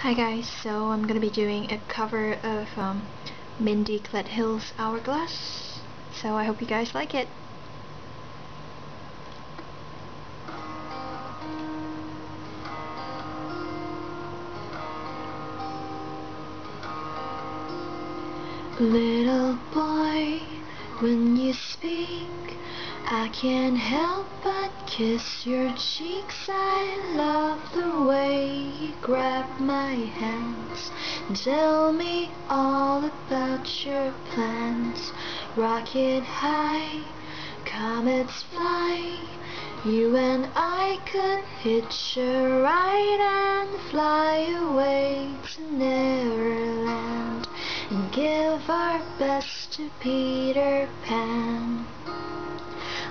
Hi guys, so I'm gonna be doing a cover of um, Mindy Gledhill's Hourglass, so I hope you guys like it. Little boy, when you speak I can't help but kiss your cheeks. I love the way you grab my hands. Tell me all about your plans. Rocket high, comets fly. You and I could hitch a ride And fly away to Neverland And give our best to Peter Pan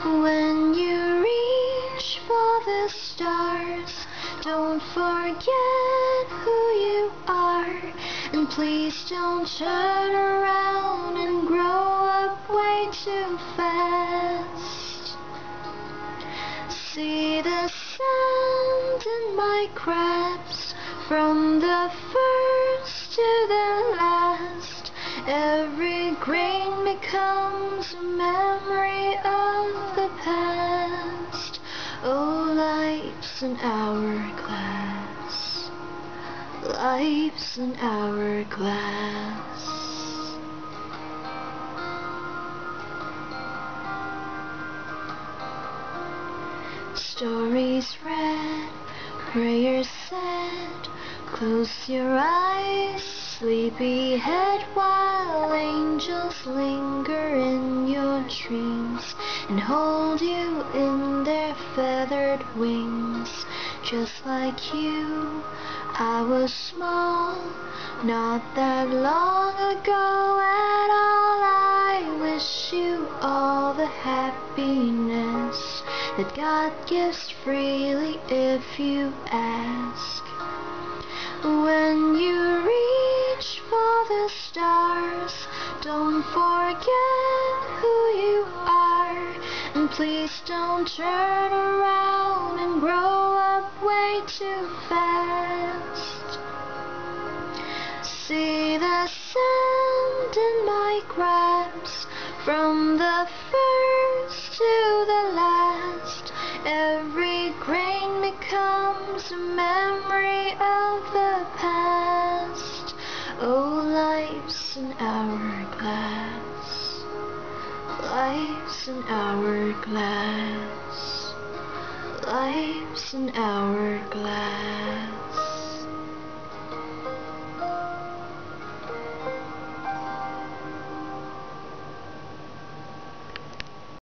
when you reach for the stars, don't forget who you are. And please don't turn around and grow up way too fast. See the sand in my crabs from the first to the last. Every becomes a memory of the past. Oh, life's an hourglass. Life's an hourglass. Stories read, prayers said, close your eyes sleepyhead while angels linger in your dreams and hold you in their feathered wings. Just like you, I was small, not that long ago at all. I wish you all the happiness that God gives freely if you ask. When you the stars, don't forget who you are. And please don't turn around and grow up way too fast. See the sand in my crabs from the first to the last. Every grain becomes a memory of the past. Oh, an hourglass. Life's an hourglass. Life's an hourglass.